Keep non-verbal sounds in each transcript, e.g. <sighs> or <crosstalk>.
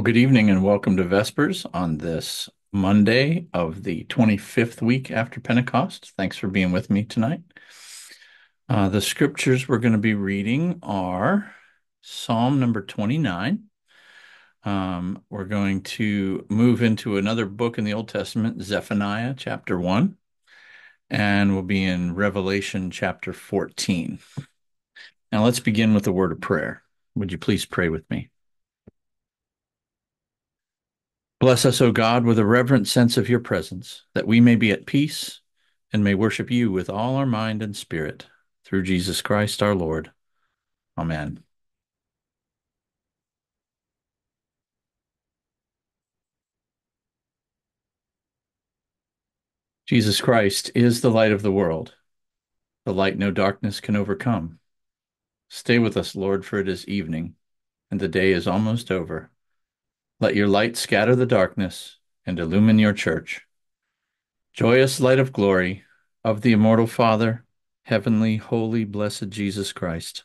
Well, good evening and welcome to Vespers on this Monday of the 25th week after Pentecost. Thanks for being with me tonight. Uh, the scriptures we're going to be reading are Psalm number 29. Um, we're going to move into another book in the Old Testament, Zephaniah chapter 1, and we'll be in Revelation chapter 14. Now let's begin with a word of prayer. Would you please pray with me? Bless us, O God, with a reverent sense of your presence, that we may be at peace and may worship you with all our mind and spirit, through Jesus Christ our Lord. Amen. Jesus Christ is the light of the world, the light no darkness can overcome. Stay with us, Lord, for it is evening, and the day is almost over. Let your light scatter the darkness and illumine your church. Joyous light of glory of the immortal Father, heavenly, holy, blessed Jesus Christ.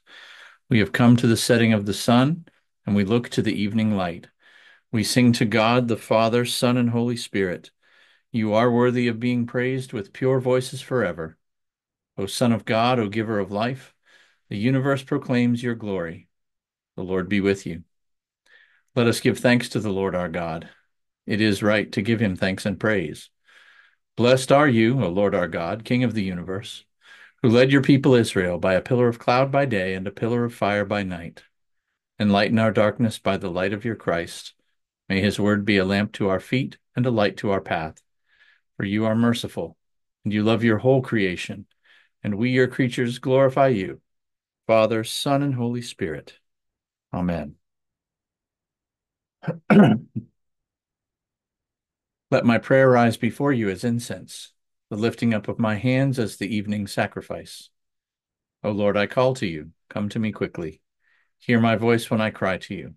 We have come to the setting of the sun, and we look to the evening light. We sing to God, the Father, Son, and Holy Spirit. You are worthy of being praised with pure voices forever. O Son of God, O Giver of life, the universe proclaims your glory. The Lord be with you. Let us give thanks to the Lord our God. It is right to give him thanks and praise. Blessed are you, O Lord our God, King of the universe, who led your people Israel by a pillar of cloud by day and a pillar of fire by night. Enlighten our darkness by the light of your Christ. May his word be a lamp to our feet and a light to our path. For you are merciful, and you love your whole creation, and we, your creatures, glorify you, Father, Son, and Holy Spirit. Amen. <clears throat> Let my prayer rise before you as incense, the lifting up of my hands as the evening sacrifice. O Lord, I call to you. Come to me quickly. Hear my voice when I cry to you.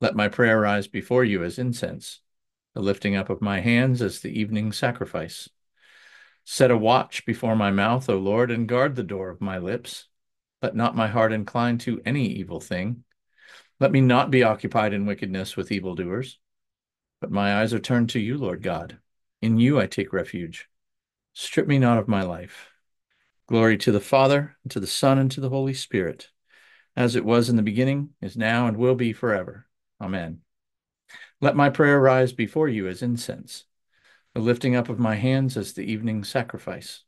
Let my prayer rise before you as incense, the lifting up of my hands as the evening sacrifice. Set a watch before my mouth, O Lord, and guard the door of my lips. Let not my heart incline to any evil thing let me not be occupied in wickedness with evildoers, but my eyes are turned to you, Lord God. In you I take refuge. Strip me not of my life. Glory to the Father, and to the Son, and to the Holy Spirit, as it was in the beginning, is now, and will be forever. Amen. Let my prayer rise before you as incense, the lifting up of my hands as the evening sacrifice.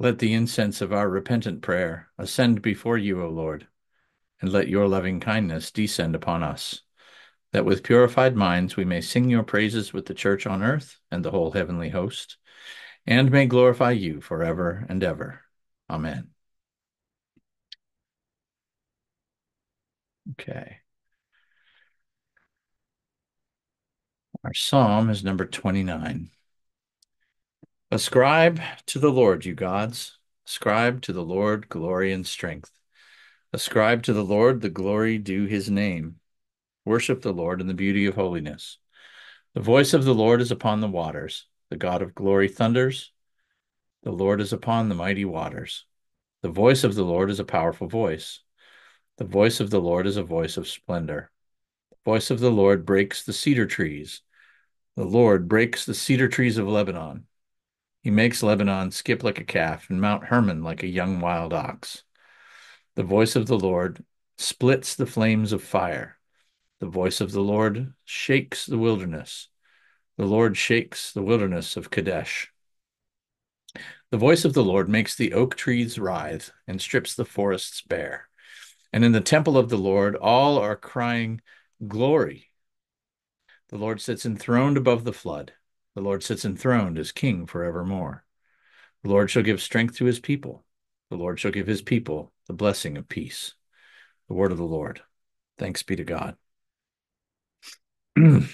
Let the incense of our repentant prayer ascend before you, O Lord, and let your loving kindness descend upon us, that with purified minds we may sing your praises with the church on earth and the whole heavenly host, and may glorify you forever and ever. Amen. Okay. Our psalm is number 29. Ascribe to the Lord, you gods. Ascribe to the Lord glory and strength. Ascribe to the Lord the glory due his name. Worship the Lord in the beauty of holiness. The voice of the Lord is upon the waters. The God of glory thunders. The Lord is upon the mighty waters. The voice of the Lord is a powerful voice. The voice of the Lord is a voice of splendor. The voice of the Lord breaks the cedar trees. The Lord breaks the cedar trees of Lebanon. He makes Lebanon skip like a calf and Mount Hermon like a young wild ox. The voice of the Lord splits the flames of fire. The voice of the Lord shakes the wilderness. The Lord shakes the wilderness of Kadesh. The voice of the Lord makes the oak trees writhe and strips the forests bare. And in the temple of the Lord, all are crying, Glory. The Lord sits enthroned above the flood. The Lord sits enthroned as king forevermore. The Lord shall give strength to his people. The Lord shall give his people the blessing of peace. The word of the Lord. Thanks be to God. <clears throat> Let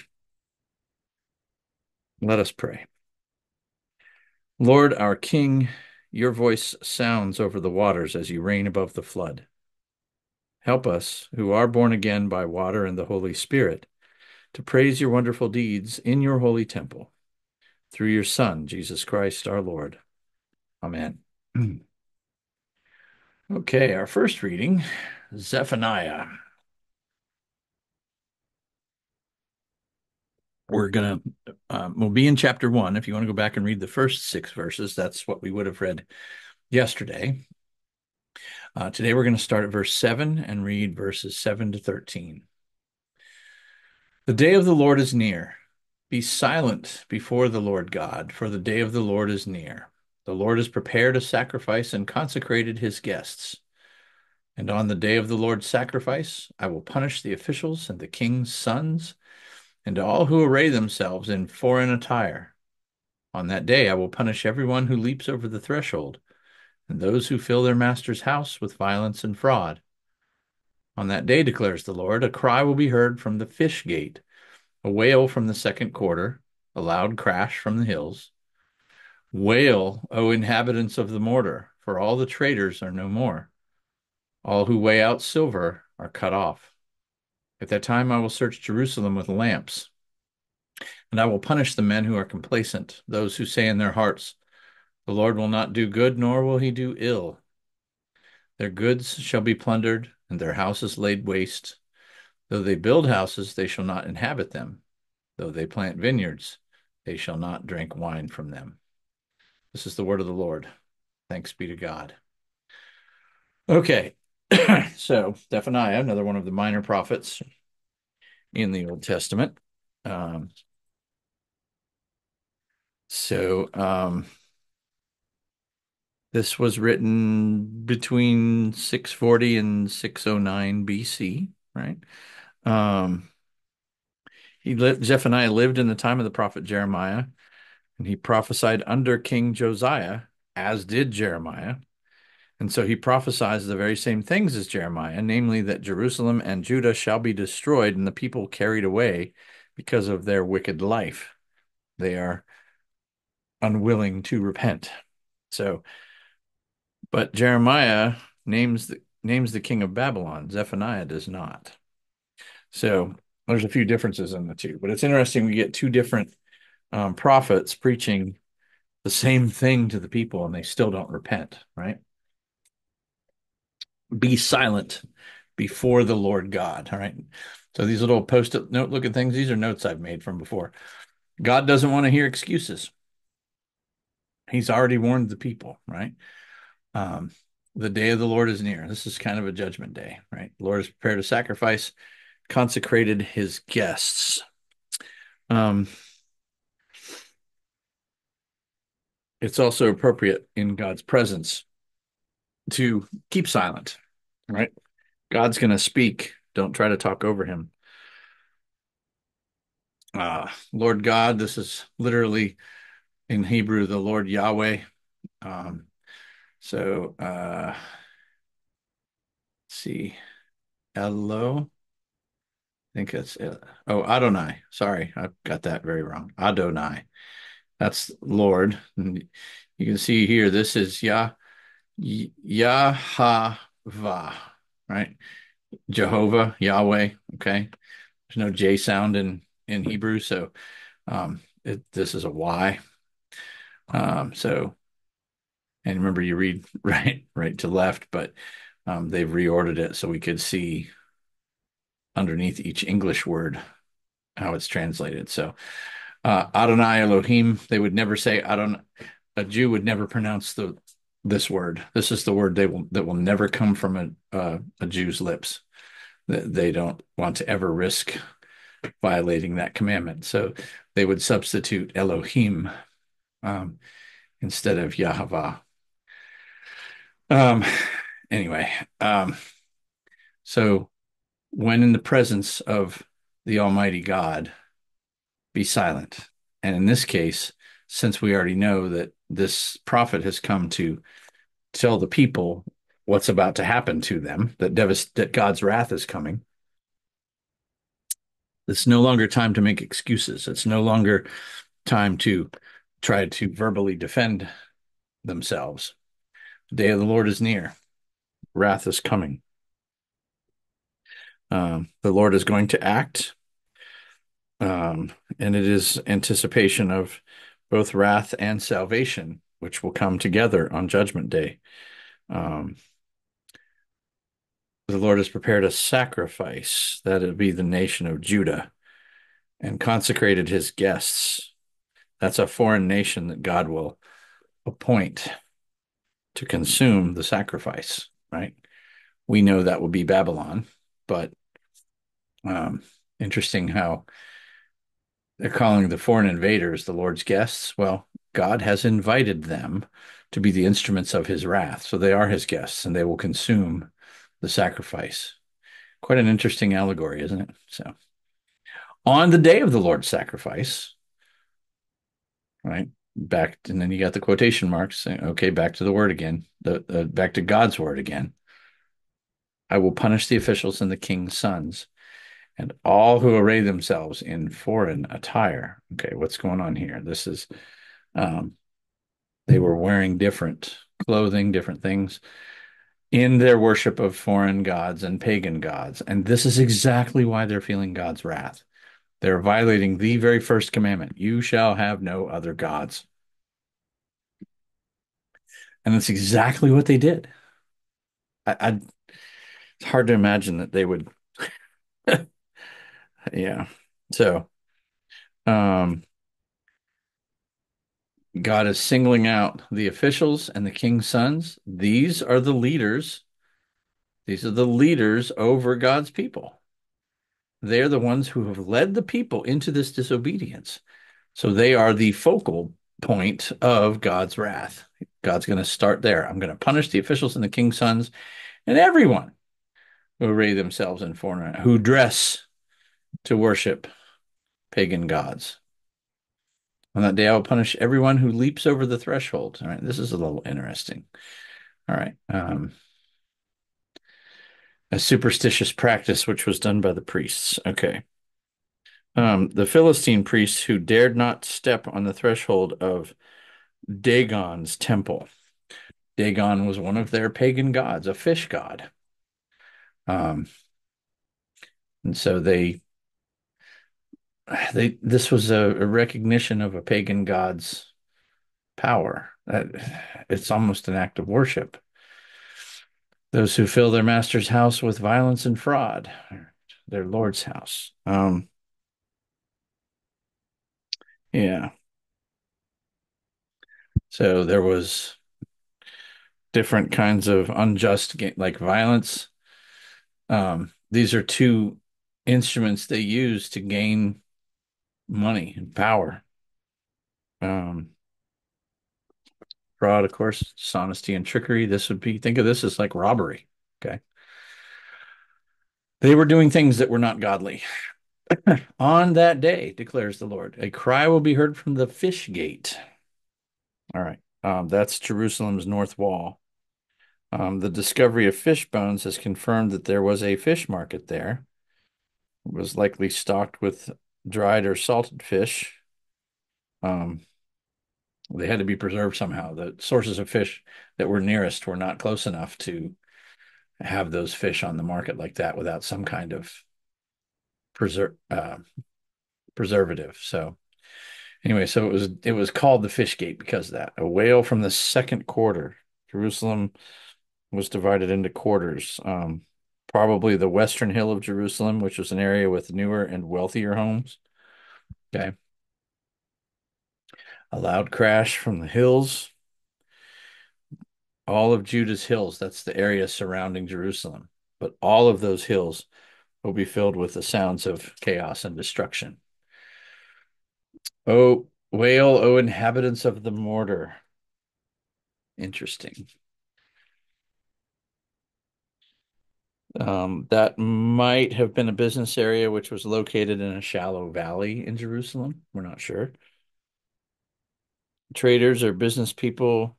us pray. Lord, our King, your voice sounds over the waters as you reign above the flood. Help us, who are born again by water and the Holy Spirit, to praise your wonderful deeds in your holy temple. Through your Son, Jesus Christ our Lord. Amen. <clears throat> okay, our first reading, Zephaniah. We're going to, um, we'll be in chapter one. If you want to go back and read the first six verses, that's what we would have read yesterday. Uh, today we're going to start at verse 7 and read verses 7 to 13. The day of the Lord is near. Be silent before the Lord God, for the day of the Lord is near. The Lord has prepared a sacrifice and consecrated his guests. And on the day of the Lord's sacrifice, I will punish the officials and the king's sons and all who array themselves in foreign attire. On that day, I will punish everyone who leaps over the threshold and those who fill their master's house with violence and fraud. On that day, declares the Lord, a cry will be heard from the fish gate, a wail from the second quarter, a loud crash from the hills. Wail, O inhabitants of the mortar, for all the traders are no more. All who weigh out silver are cut off. At that time, I will search Jerusalem with lamps, and I will punish the men who are complacent, those who say in their hearts, The Lord will not do good, nor will he do ill. Their goods shall be plundered, and their houses laid waste. Though they build houses, they shall not inhabit them. Though they plant vineyards, they shall not drink wine from them. This is the word of the Lord. Thanks be to God. Okay, <clears throat> so Zephaniah, another one of the minor prophets in the Old Testament. Um, so um, this was written between 640 and 609 BC, right? Um, he lived, Zephaniah lived in the time of the prophet Jeremiah, and he prophesied under King Josiah, as did Jeremiah. And so he prophesies the very same things as Jeremiah, namely that Jerusalem and Judah shall be destroyed and the people carried away because of their wicked life. They are unwilling to repent. So, but Jeremiah names the names the king of Babylon. Zephaniah does not. So there's a few differences in the two, but it's interesting. We get two different um, prophets preaching the same thing to the people, and they still don't repent. Right? Be silent before the Lord God. All right. So these little post-it note looking things, these are notes I've made from before. God doesn't want to hear excuses. He's already warned the people, right? Um, the day of the Lord is near. This is kind of a judgment day, right? The Lord has prepared a sacrifice, consecrated his guests. Um, it's also appropriate in God's presence to keep silent, right? God's going to speak. Don't try to talk over him. Uh, Lord God, this is literally in Hebrew, the Lord Yahweh. Um, so, uh, let's see, Elo. Think it's oh Adonai. Sorry, I got that very wrong. Adonai. That's Lord. And you can see here, this is Yah Yahava, right? Jehovah, Yahweh. Okay. There's no J sound in in Hebrew, so um, it, this is a Y. Um, so, and remember, you read <laughs> right right to left, but um, they've reordered it so we could see underneath each English word how it's translated. So, uh, Adonai Elohim, they would never say Adon. A Jew would never pronounce the this word. This is the word they will that will never come from a uh, a Jew's lips. They don't want to ever risk violating that commandment. So they would substitute Elohim um, instead of Yahweh. Um, anyway, um, so when in the presence of the Almighty God, be silent. And in this case, since we already know that this prophet has come to tell the people what's about to happen to them, that, devast- that God's wrath is coming, it's no longer time to make excuses. It's no longer time to try to verbally defend themselves. The day of the Lord is near. Wrath is coming. Um, the Lord is going to act, um, and it is anticipation of both wrath and salvation, which will come together on Judgment Day. Um, the Lord has prepared a sacrifice that it be the nation of Judah and consecrated his guests. That's a foreign nation that God will appoint to consume the sacrifice, right? We know that will be Babylon, but um, interesting how they're calling the foreign invaders the Lord's guests. Well, God has invited them to be the instruments of his wrath. So they are his guests and they will consume the sacrifice. Quite an interesting allegory, isn't it? So, on the day of the Lord's sacrifice, right? Back, and then you got the quotation marks saying, okay, back to the word again, the, the back to God's word again. I will punish the officials and the king's sons and all who array themselves in foreign attire. Okay, what's going on here? This is, um, they were wearing different clothing, different things in their worship of foreign gods and pagan gods. And this is exactly why they're feeling God's wrath. They're violating the very first commandment you shall have no other gods. And that's exactly what they did. I, I it's hard to imagine that they would <laughs> yeah. So um God is singling out the officials and the king's sons. These are the leaders. These are the leaders over God's people. They're the ones who have led the people into this disobedience. So they are the focal point of God's wrath. God's going to start there. I'm going to punish the officials and the king's sons and everyone who array themselves in foreign, who dress to worship pagan gods. On that day, I will punish everyone who leaps over the threshold. All right, this is a little interesting. All right. Um, a superstitious practice which was done by the priests. Okay. Um, the Philistine priests who dared not step on the threshold of Dagon's temple. Dagon was one of their pagan gods, a fish god. Um, and so they they this was a, a recognition of a pagan god's power. That it's almost an act of worship. Those who fill their master's house with violence and fraud, their lord's house. Um, yeah. So there was different kinds of unjust, like violence. Um, these are two instruments they use to gain money and power. Um, fraud, of course, dishonesty and trickery. This would be, think of this as like robbery. Okay. They were doing things that were not godly. <clears throat> On that day, declares the Lord, a cry will be heard from the fish gate. All right. Um, that's Jerusalem's north wall. Um, the discovery of fish bones has confirmed that there was a fish market there. It was likely stocked with dried or salted fish. Um, they had to be preserved somehow. The sources of fish that were nearest were not close enough to have those fish on the market like that without some kind of preser- uh, preservative. So anyway, so it was it was called the fish gate because of that. A wail from the second quarter. Jerusalem was divided into quarters. Um, probably the western hill of Jerusalem, which was an area with newer and wealthier homes. Okay. A loud crash from the hills. All of Judah's hills, that's the area surrounding Jerusalem. But all of those hills will be filled with the sounds of chaos and destruction. Oh, wail, O inhabitants of the mortar. Interesting. Um, that might have been a business area which was located in a shallow valley in Jerusalem. We're not sure. Traders or business people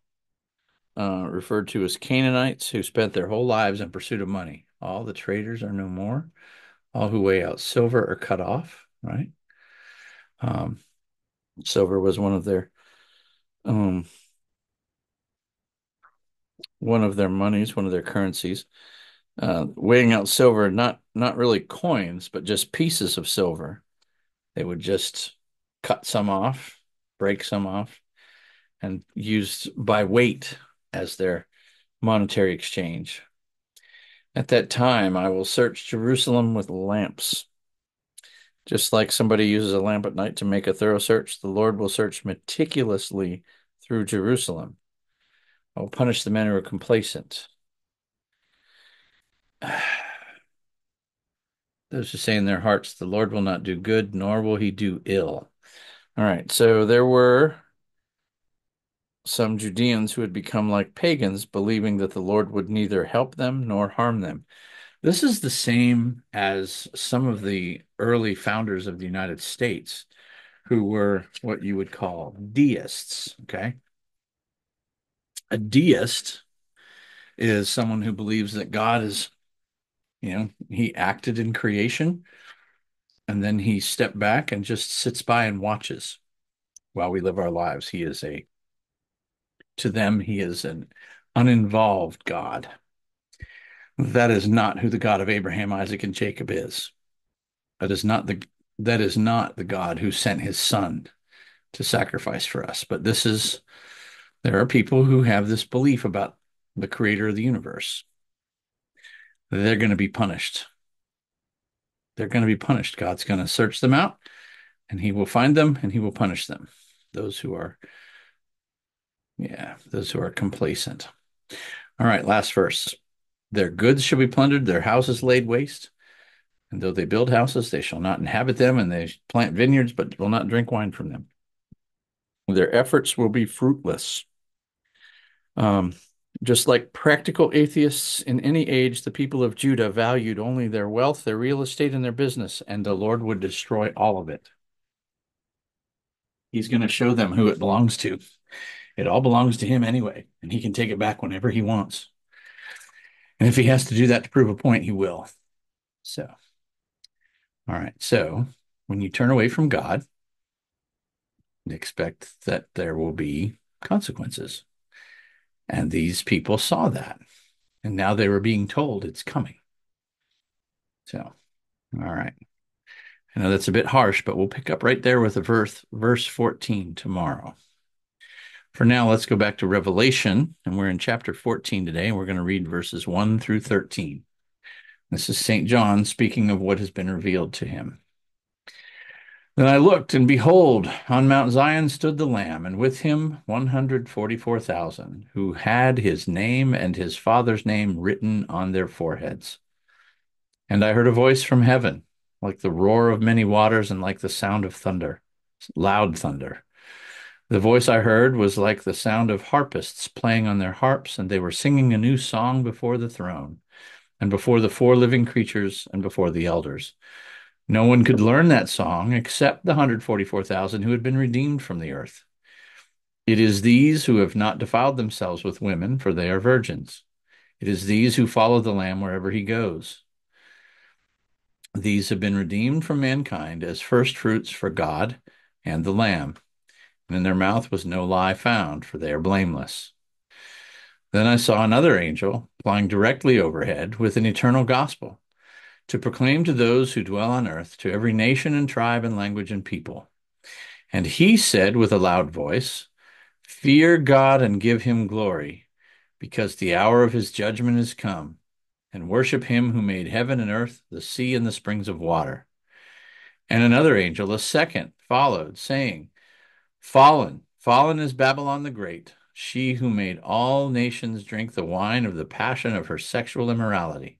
uh, referred to as Canaanites who spent their whole lives in pursuit of money. All the traders are no more. All who weigh out silver are cut off, right? Um, silver was one of their um, one of their monies, one of their currencies, uh, weighing out silver, not not really coins, but just pieces of silver. They would just cut some off, break some off, and used by weight as their monetary exchange. At that time, I will search Jerusalem with lamps. Just like somebody uses a lamp at night to make a thorough search, the Lord will search meticulously through Jerusalem. I will punish the men who are complacent. <sighs> Those who say in their hearts, the Lord will not do good, nor will he do ill. All right, so there were some Judeans who had become like pagans, believing that the Lord would neither help them nor harm them. This is the same as some of the early founders of the United States who were what you would call deists. Okay. A deist is someone who believes that God is, you know, he acted in creation and then he stepped back and just sits by and watches while we live our lives. He is a to them, he is an uninvolved God. That is not who the God of Abraham, Isaac, and Jacob is. That is not the that is not the God who sent his son to sacrifice for us. But this is there are people who have this belief about the creator of the universe. They're going to be punished. They're going to be punished. God's going to search them out and he will find them and he will punish them. Those who are yeah, those who are complacent. All right, last verse. Their goods shall be plundered, their houses laid waste. And though they build houses, they shall not inhabit them, and they plant vineyards, but will not drink wine from them. Their efforts will be fruitless. Um, just like practical atheists in any age, the people of Judah valued only their wealth, their real estate, and their business, and the Lord would destroy all of it. He's going to show them who it belongs to. It all belongs to him anyway, and he can take it back whenever he wants. And if he has to do that to prove a point, he will. So, all right. So, when you turn away from God, expect that there will be consequences. And these people saw that. And now they were being told it's coming. So, all right. I know that's a bit harsh, but we'll pick up right there with the verse, verse 14 tomorrow. For now, let's go back to Revelation, and we're in chapter 14 today, and we're going to read verses 1 through 13. This is St. John speaking of what has been revealed to him. Then I looked, and behold, on Mount Zion stood the Lamb, and with him 144,000, who had his name and his father's name written on their foreheads. And I heard a voice from heaven, like the roar of many waters, and like the sound of thunder, loud thunder. The voice I heard was like the sound of harpists playing on their harps, and they were singing a new song before the throne, and before the four living creatures, and before the elders. No one could learn that song except the 144,000 who had been redeemed from the earth. It is these who have not defiled themselves with women, for they are virgins. It is these who follow the Lamb wherever he goes. These have been redeemed from mankind as first fruits for God and the Lamb and in their mouth was no lie found, for they are blameless. Then I saw another angel flying directly overhead with an eternal gospel to proclaim to those who dwell on earth, to every nation and tribe and language and people. And he said with a loud voice, Fear God and give him glory, because the hour of his judgment is come, and worship him who made heaven and earth, the sea and the springs of water. And another angel, a second, followed, saying, Fallen, fallen is Babylon the Great, she who made all nations drink the wine of the passion of her sexual immorality.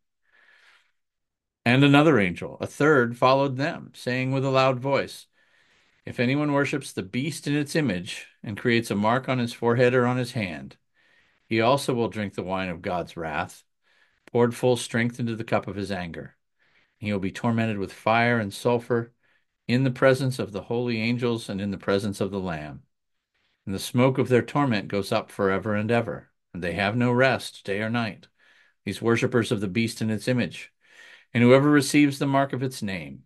And another angel, a third, followed them, saying with a loud voice, If anyone worships the beast in its image and creates a mark on his forehead or on his hand, he also will drink the wine of God's wrath, poured full strength into the cup of his anger. He will be tormented with fire and sulfur in the presence of the holy angels and in the presence of the Lamb. And the smoke of their torment goes up forever and ever, and they have no rest day or night, these worshippers of the beast in its image, and whoever receives the mark of its name.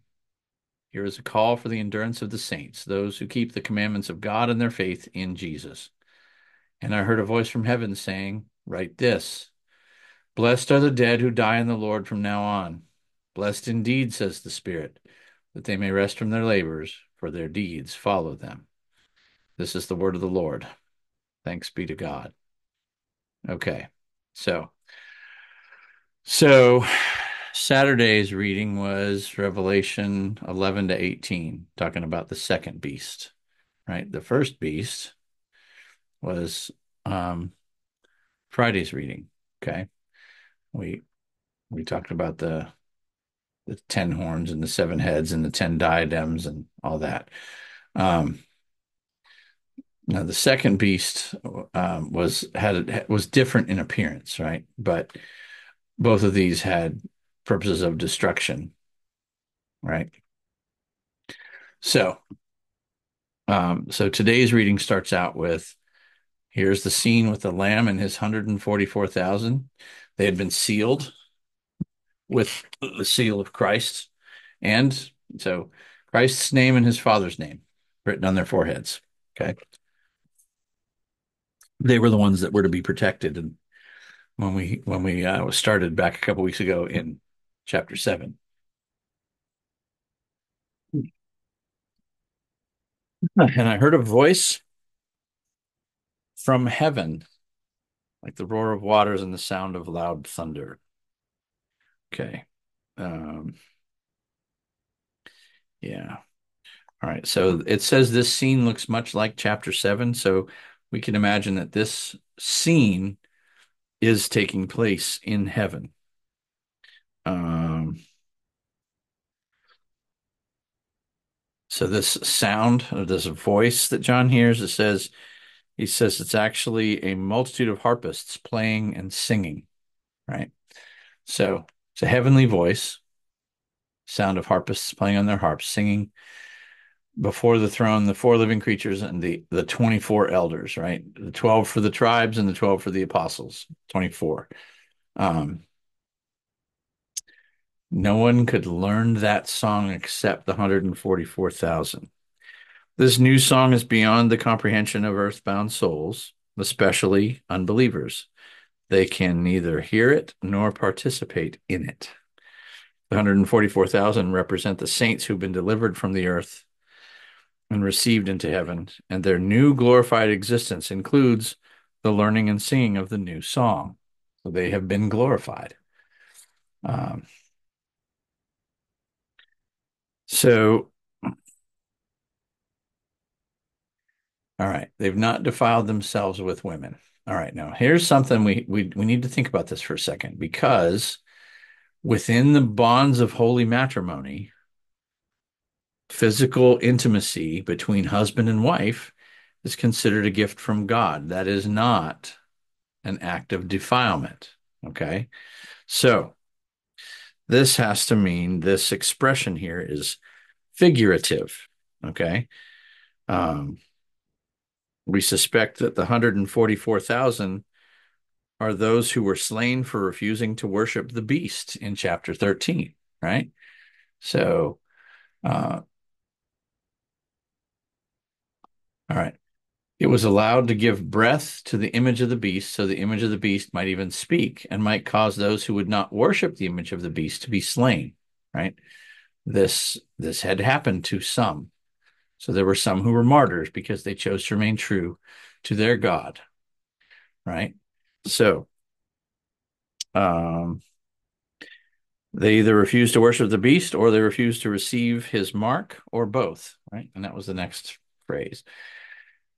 Here is a call for the endurance of the saints, those who keep the commandments of God and their faith in Jesus. And I heard a voice from heaven saying, Write this Blessed are the dead who die in the Lord from now on. Blessed indeed, says the Spirit, that they may rest from their labors, for their deeds follow them. This is the word of the Lord. Thanks be to God. Okay, so so Saturday's reading was Revelation 11 to 18, talking about the second beast, right? The first beast was um, Friday's reading. Okay, we we talked about the the ten horns and the seven heads and the ten diadems and all that. Um, now the second beast um, was had was different in appearance, right? But both of these had purposes of destruction, right? So, um, so today's reading starts out with here's the scene with the lamb and his 144,000. They had been sealed with the seal of Christ. And so Christ's name and his father's name written on their foreheads. Okay. They were the ones that were to be protected. And when we when we uh, started back a couple weeks ago in chapter seven. And I heard a voice from heaven, like the roar of waters and the sound of loud thunder. Okay. Um, yeah. All right. So it says this scene looks much like chapter seven. So we can imagine that this scene is taking place in heaven. Um, so this sound or this voice that John hears, it says, he says it's actually a multitude of harpists playing and singing, right? So it's a heavenly voice, sound of harpists playing on their harps, singing before the throne, the four living creatures and the the 24 elders, right? The 12 for the tribes and the 12 for the apostles, 24. Um, no one could learn that song except the 144,000. This new song is beyond the comprehension of earthbound souls, especially unbelievers. They can neither hear it nor participate in it. The 144,000 represent the saints who've been delivered from the earth and received into heaven, and their new glorified existence includes the learning and singing of the new song. So they have been glorified. Um, so, all right, they've not defiled themselves with women. All right, now here's something we we we need to think about this for a second because within the bonds of holy matrimony, physical intimacy between husband and wife is considered a gift from God. That is not an act of defilement. Okay. So this has to mean this expression here is figurative. Okay. Um, we suspect that the 144,000 are those who were slain for refusing to worship the beast in chapter 13, right? So, uh, all right. It was allowed to give breath to the image of the beast, so the image of the beast might even speak and might cause those who would not worship the image of the beast to be slain, right? This this had happened to some. So there were some who were martyrs because they chose to remain true to their God. Right? So um they either refused to worship the beast or they refused to receive his mark or both, right? And that was the next phrase.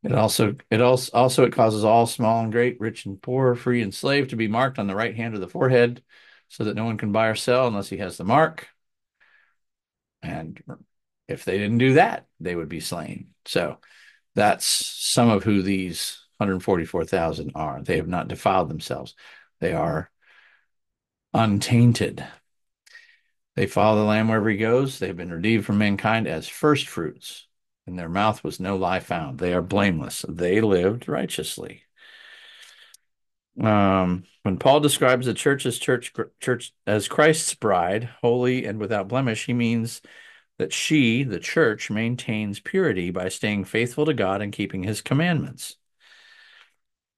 It also it also also it causes all small and great, rich and poor, free and slave to be marked on the right hand of the forehead, so that no one can buy or sell unless he has the mark. And if they didn't do that, they would be slain. So that's some of who these 144,000 are. They have not defiled themselves. They are untainted. They follow the Lamb wherever he goes. They have been redeemed from mankind as first fruits in their mouth was no lie found. They are blameless. They lived righteously. Um, when Paul describes the church church as Christ's bride, holy and without blemish, he means that she, the church, maintains purity by staying faithful to God and keeping his commandments.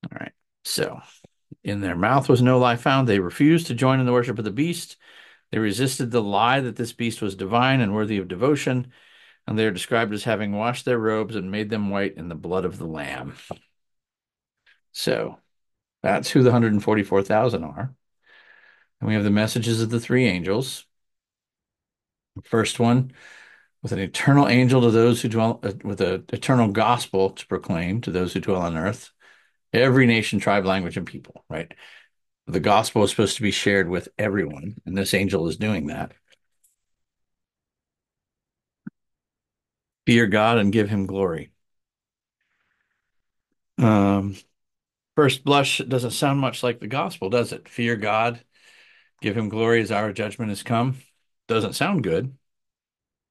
All right. So, in their mouth was no lie found. They refused to join in the worship of the beast. They resisted the lie that this beast was divine and worthy of devotion, and they are described as having washed their robes and made them white in the blood of the Lamb. So, that's who the 144,000 are. And we have the messages of the three angels. The first one, with an eternal angel to those who dwell, uh, with an eternal gospel to proclaim to those who dwell on earth, every nation, tribe, language, and people, right? The gospel is supposed to be shared with everyone, and this angel is doing that. Fear God and give him glory. Um, first blush doesn't sound much like the gospel, does it? Fear God, give him glory as our judgment has come. Doesn't sound good,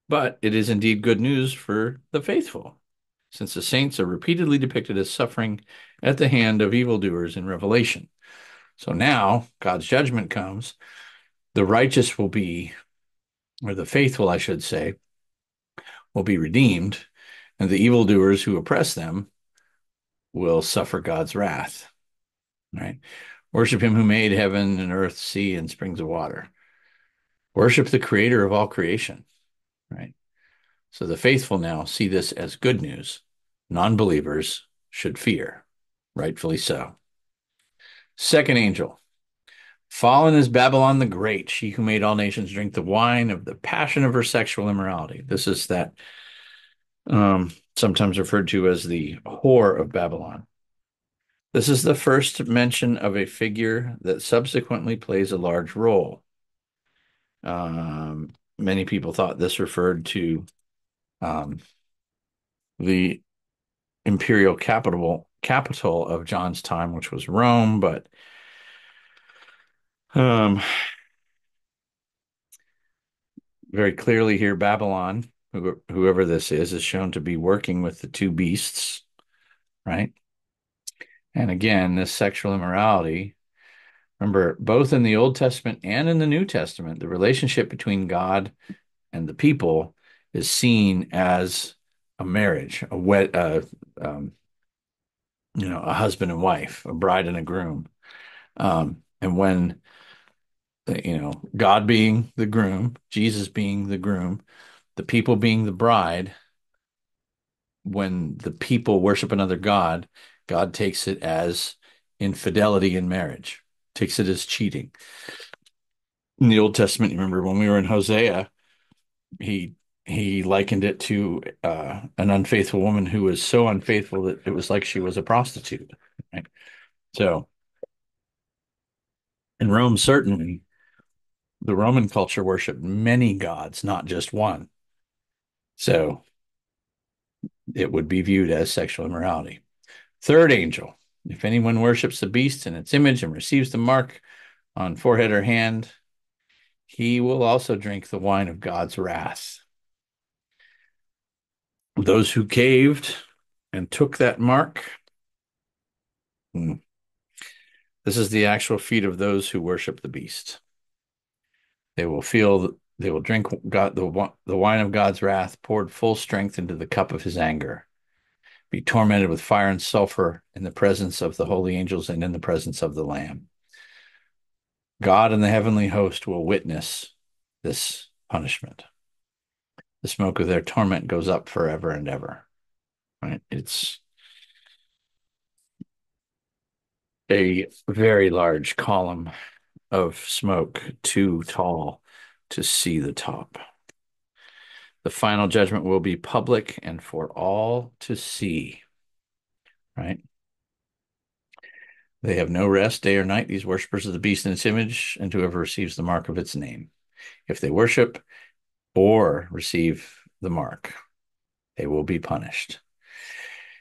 but it is indeed good news for the faithful, since the saints are repeatedly depicted as suffering at the hand of evildoers in Revelation. So now God's judgment comes. The righteous will be, or the faithful, I should say, will be redeemed, and the evildoers who oppress them will suffer God's wrath. Right? Worship him who made heaven and earth, sea, and springs of water. Worship the creator of all creation. Right? So the faithful now see this as good news. Non believers should fear, rightfully so. Second angel, fallen is Babylon the Great, she who made all nations drink the wine of the passion of her sexual immorality. This is that um, sometimes referred to as the whore of Babylon. This is the first mention of a figure that subsequently plays a large role. Um, many people thought this referred to um, the imperial capital capital of John's time, which was Rome, but um, very clearly here, Babylon, whoever this is, is shown to be working with the two beasts, right? And again, this sexual immorality, remember, both in the Old Testament and in the New Testament, the relationship between God and the people is seen as a marriage, a wet, uh, um, you know, a husband and wife, a bride and a groom. Um, and when, you know, God being the groom, Jesus being the groom, the people being the bride, when the people worship another God, God takes it as infidelity in marriage, takes it as cheating. In the Old Testament, you remember when we were in Hosea, he he likened it to uh, an unfaithful woman who was so unfaithful that it was like she was a prostitute. Right? So, in Rome, certainly, the Roman culture worshipped many gods, not just one. So, it would be viewed as sexual immorality. Third angel, if anyone worships the beast in its image and receives the mark on forehead or hand, he will also drink the wine of God's wrath those who caved and took that mark. Hmm. This is the actual feet of those who worship the beast. They will feel, they will drink God, the, the wine of God's wrath poured full strength into the cup of his anger, be tormented with fire and sulfur in the presence of the holy angels and in the presence of the Lamb. God and the heavenly host will witness this punishment the smoke of their torment goes up forever and ever. Right? It's a very large column of smoke, too tall to see the top. The final judgment will be public and for all to see. Right? They have no rest day or night, these worshippers of the beast and its image, and whoever receives the mark of its name. If they worship, or receive the mark, they will be punished.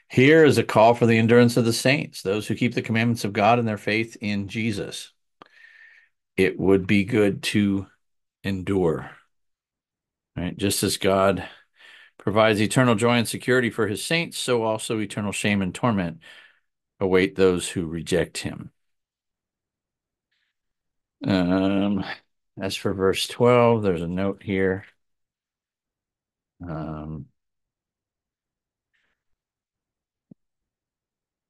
Here is a call for the endurance of the saints, those who keep the commandments of God and their faith in Jesus. It would be good to endure, right? Just as God provides eternal joy and security for his saints, so also eternal shame and torment await those who reject him. Um, as for verse 12, there's a note here. Um,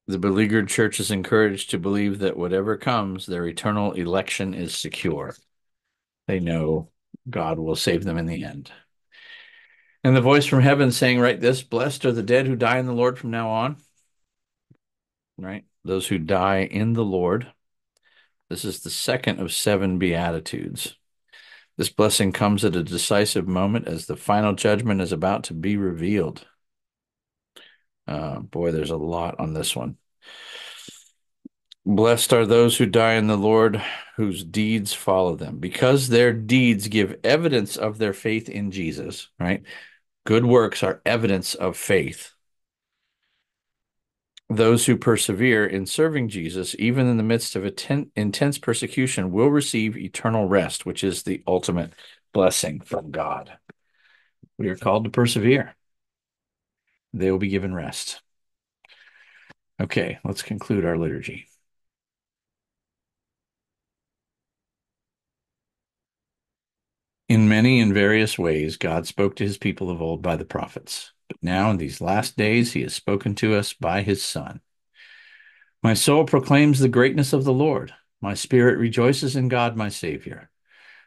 The beleaguered church is encouraged to believe that whatever comes, their eternal election is secure. They know God will save them in the end. And the voice from heaven saying, Write this Blessed are the dead who die in the Lord from now on. Right? Those who die in the Lord. This is the second of seven Beatitudes. This blessing comes at a decisive moment as the final judgment is about to be revealed. Uh, boy, there's a lot on this one. Blessed are those who die in the Lord, whose deeds follow them, because their deeds give evidence of their faith in Jesus, right? Good works are evidence of faith. Those who persevere in serving Jesus, even in the midst of intense persecution, will receive eternal rest, which is the ultimate blessing from God. We are called to persevere. They will be given rest. Okay, let's conclude our liturgy. In many and various ways, God spoke to his people of old by the prophets. But now, in these last days, he has spoken to us by his Son. My soul proclaims the greatness of the Lord. My spirit rejoices in God, my Savior,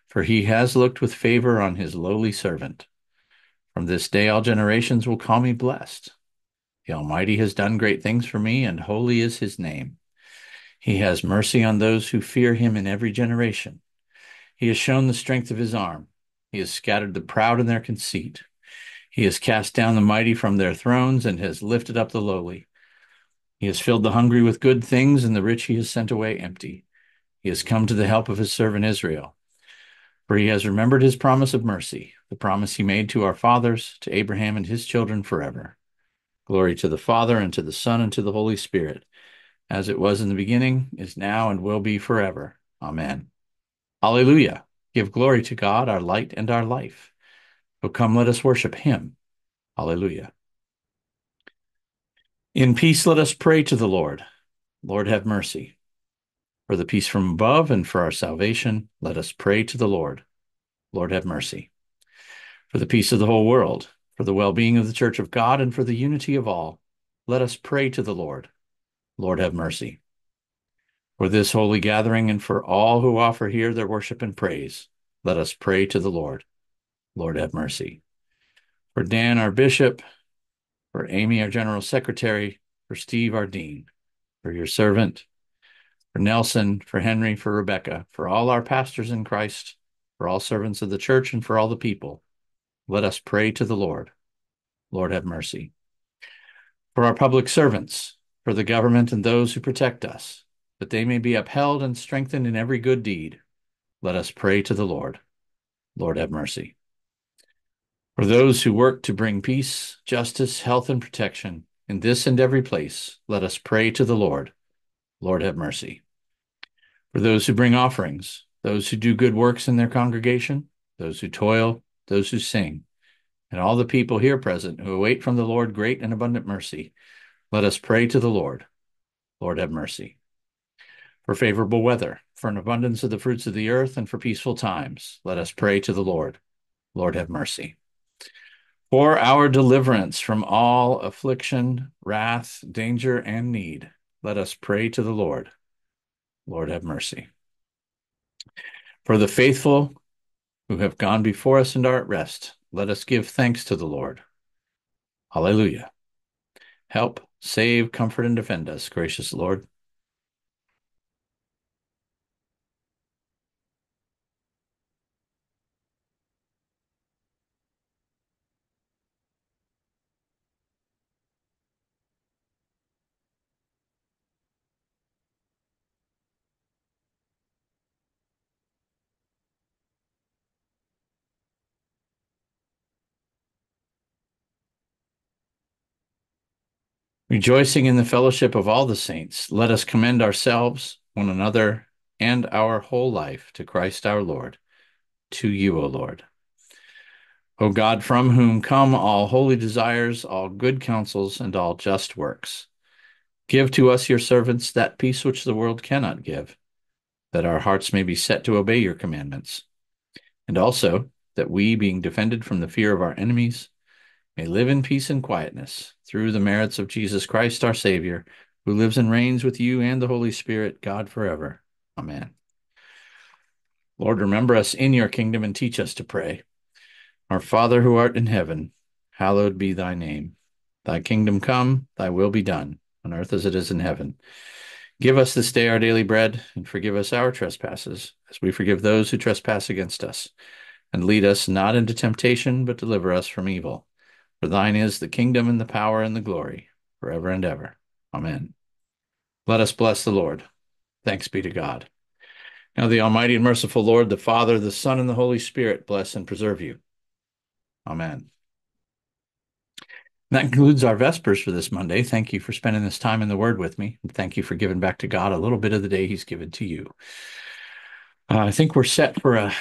for he has looked with favor on his lowly servant. From this day, all generations will call me blessed. The Almighty has done great things for me, and holy is his name. He has mercy on those who fear him in every generation. He has shown the strength of his arm. He has scattered the proud in their conceit. He has cast down the mighty from their thrones and has lifted up the lowly. He has filled the hungry with good things, and the rich he has sent away empty. He has come to the help of his servant Israel. For he has remembered his promise of mercy, the promise he made to our fathers, to Abraham and his children forever. Glory to the Father, and to the Son, and to the Holy Spirit, as it was in the beginning, is now, and will be forever. Amen. Alleluia. Give glory to God, our light and our life. So come, let us worship him. Alleluia. In peace, let us pray to the Lord. Lord, have mercy. For the peace from above and for our salvation, let us pray to the Lord. Lord, have mercy. For the peace of the whole world, for the well being of the church of God, and for the unity of all, let us pray to the Lord. Lord, have mercy for this holy gathering and for all who offer here their worship and praise. Let us pray to the Lord. Lord, have mercy. For Dan, our bishop, for Amy, our general secretary, for Steve, our dean, for your servant, for Nelson, for Henry, for Rebecca, for all our pastors in Christ, for all servants of the church, and for all the people, let us pray to the Lord. Lord, have mercy. For our public servants, for the government and those who protect us, that they may be upheld and strengthened in every good deed. Let us pray to the Lord. Lord, have mercy. For those who work to bring peace, justice, health, and protection in this and every place, let us pray to the Lord. Lord, have mercy. For those who bring offerings, those who do good works in their congregation, those who toil, those who sing, and all the people here present who await from the Lord great and abundant mercy, let us pray to the Lord. Lord, have mercy for favorable weather, for an abundance of the fruits of the earth, and for peaceful times. Let us pray to the Lord. Lord, have mercy. For our deliverance from all affliction, wrath, danger, and need, let us pray to the Lord. Lord, have mercy. For the faithful who have gone before us and are at rest, let us give thanks to the Lord. Hallelujah. Help, save, comfort, and defend us, gracious Lord. Rejoicing in the fellowship of all the saints, let us commend ourselves, one another, and our whole life to Christ our Lord. To you, O Lord. O God, from whom come all holy desires, all good counsels, and all just works, give to us, your servants, that peace which the world cannot give, that our hearts may be set to obey your commandments, and also that we, being defended from the fear of our enemies, may live in peace and quietness through the merits of Jesus Christ our Savior, who lives and reigns with you and the Holy Spirit, God forever. Amen. Lord, remember us in your kingdom and teach us to pray. Our Father who art in heaven, hallowed be thy name. Thy kingdom come, thy will be done, on earth as it is in heaven. Give us this day our daily bread, and forgive us our trespasses, as we forgive those who trespass against us. And lead us not into temptation, but deliver us from evil. For thine is the kingdom and the power and the glory, forever and ever. Amen. Let us bless the Lord. Thanks be to God. Now the Almighty and merciful Lord, the Father, the Son, and the Holy Spirit bless and preserve you. Amen. That concludes our Vespers for this Monday. Thank you for spending this time in the Word with me. And thank you for giving back to God a little bit of the day He's given to you. Uh, I think we're set for a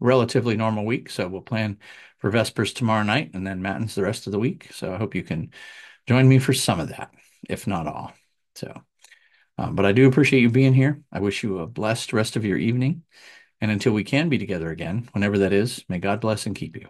relatively normal week. So we'll plan for Vespers tomorrow night and then Matins the rest of the week. So I hope you can join me for some of that, if not all. So, um, but I do appreciate you being here. I wish you a blessed rest of your evening. And until we can be together again, whenever that is, may God bless and keep you.